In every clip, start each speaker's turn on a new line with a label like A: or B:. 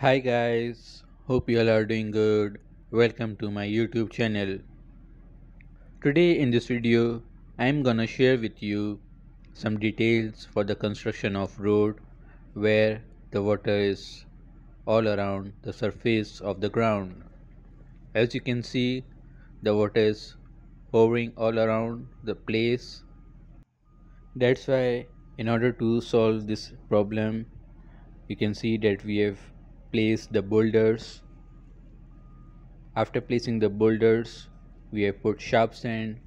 A: Hi guys, hope you all are doing good. Welcome to my YouTube channel. Today in this video, I am gonna share with you some details for the construction of road where the water is all around the surface of the ground. As you can see, the water is hovering all around the place. That's why in order to solve this problem, you can see that we have place the boulders. After placing the boulders we have put sharp sand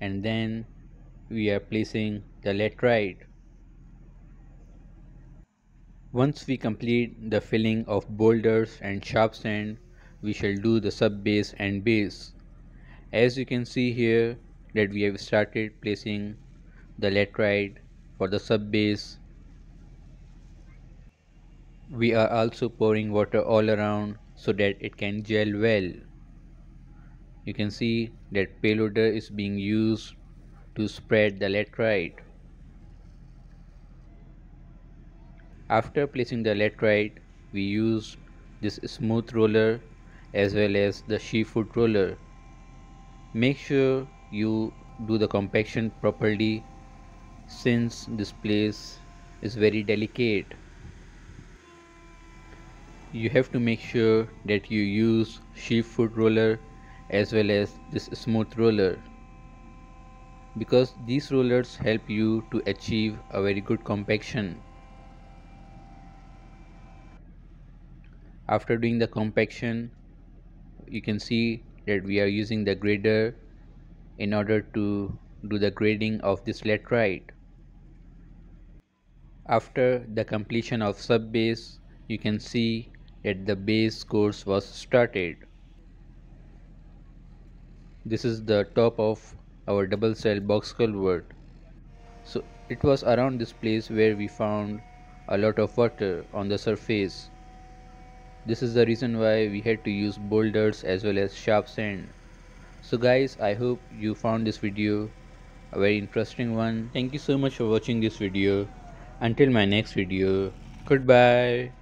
A: and then we are placing the laterite. Once we complete the filling of boulders and sharp sand we shall do the sub base and base. As you can see here that we have started placing the laterite for the sub base we are also pouring water all around so that it can gel well. You can see that payloader is being used to spread the laterite. After placing the laterite, we use this smooth roller as well as the sheep foot roller. Make sure you do the compaction properly since this place is very delicate you have to make sure that you use sheep foot roller as well as this smooth roller. Because these rollers help you to achieve a very good compaction. After doing the compaction you can see that we are using the grader in order to do the grading of this laterite. After the completion of sub base you can see at the base course was started. This is the top of our double cell box culvert. So it was around this place where we found a lot of water on the surface. This is the reason why we had to use boulders as well as sharp sand. So guys, I hope you found this video a very interesting one. Thank you so much for watching this video. Until my next video, goodbye.